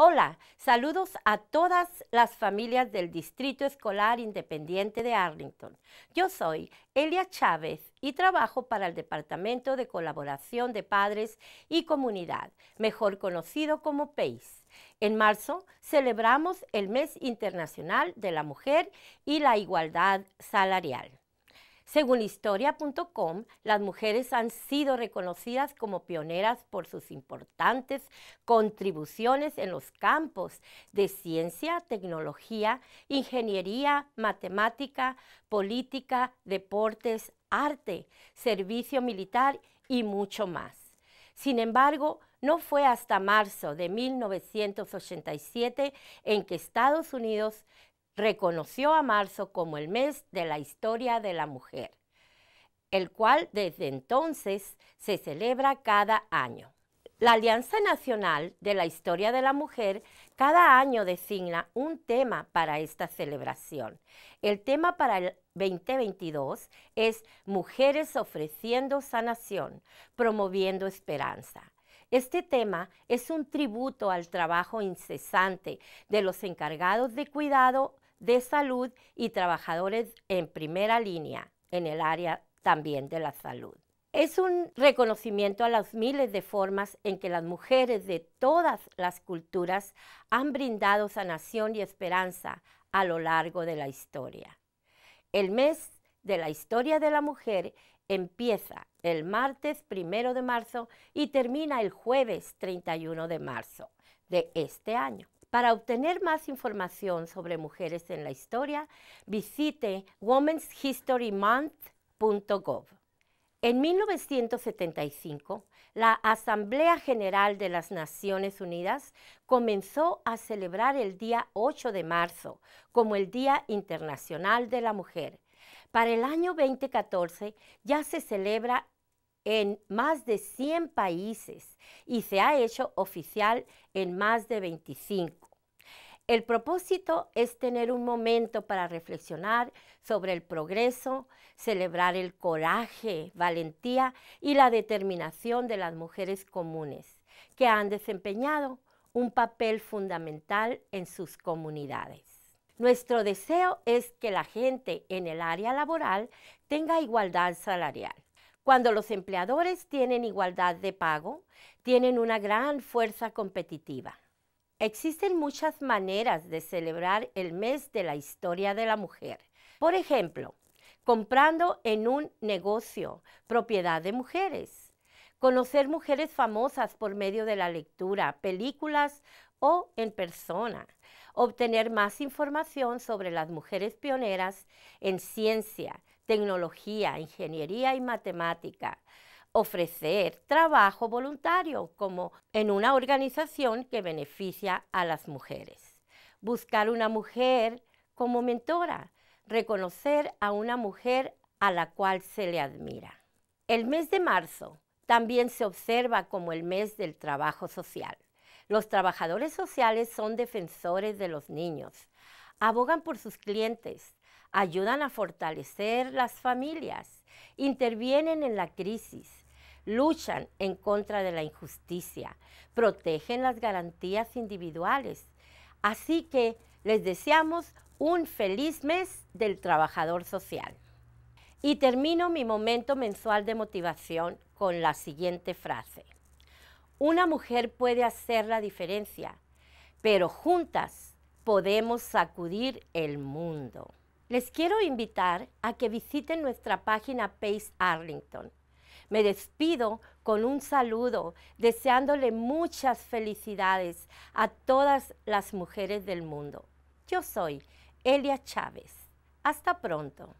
Hola, saludos a todas las familias del Distrito Escolar Independiente de Arlington. Yo soy Elia Chávez y trabajo para el Departamento de Colaboración de Padres y Comunidad, mejor conocido como PACE. En marzo celebramos el Mes Internacional de la Mujer y la Igualdad Salarial. Según historia.com, las mujeres han sido reconocidas como pioneras por sus importantes contribuciones en los campos de ciencia, tecnología, ingeniería, matemática, política, deportes, arte, servicio militar y mucho más. Sin embargo, no fue hasta marzo de 1987 en que Estados Unidos reconoció a marzo como el mes de la historia de la mujer, el cual desde entonces se celebra cada año. La Alianza Nacional de la Historia de la Mujer cada año designa un tema para esta celebración. El tema para el 2022 es Mujeres ofreciendo sanación, promoviendo esperanza. Este tema es un tributo al trabajo incesante de los encargados de cuidado de salud y trabajadores en primera línea en el área también de la salud. Es un reconocimiento a las miles de formas en que las mujeres de todas las culturas han brindado sanación y esperanza a lo largo de la historia. El mes de la historia de la mujer empieza el martes primero de marzo y termina el jueves 31 de marzo de este año. Para obtener más información sobre mujeres en la historia, visite womenshistorymonth.gov. En 1975, la Asamblea General de las Naciones Unidas comenzó a celebrar el día 8 de marzo como el Día Internacional de la Mujer. Para el año 2014 ya se celebra en más de 100 países y se ha hecho oficial en más de 25. El propósito es tener un momento para reflexionar sobre el progreso, celebrar el coraje, valentía y la determinación de las mujeres comunes que han desempeñado un papel fundamental en sus comunidades. Nuestro deseo es que la gente en el área laboral tenga igualdad salarial cuando los empleadores tienen igualdad de pago, tienen una gran fuerza competitiva. Existen muchas maneras de celebrar el mes de la historia de la mujer. Por ejemplo, comprando en un negocio propiedad de mujeres, conocer mujeres famosas por medio de la lectura, películas o en persona, obtener más información sobre las mujeres pioneras en ciencia, tecnología, ingeniería y matemática, ofrecer trabajo voluntario como en una organización que beneficia a las mujeres, buscar una mujer como mentora, reconocer a una mujer a la cual se le admira. El mes de marzo también se observa como el mes del trabajo social. Los trabajadores sociales son defensores de los niños, abogan por sus clientes, ayudan a fortalecer las familias, intervienen en la crisis, luchan en contra de la injusticia, protegen las garantías individuales. Así que les deseamos un feliz mes del trabajador social. Y termino mi momento mensual de motivación con la siguiente frase. Una mujer puede hacer la diferencia, pero juntas podemos sacudir el mundo. Les quiero invitar a que visiten nuestra página Pace Arlington. Me despido con un saludo, deseándole muchas felicidades a todas las mujeres del mundo. Yo soy Elia Chávez. Hasta pronto.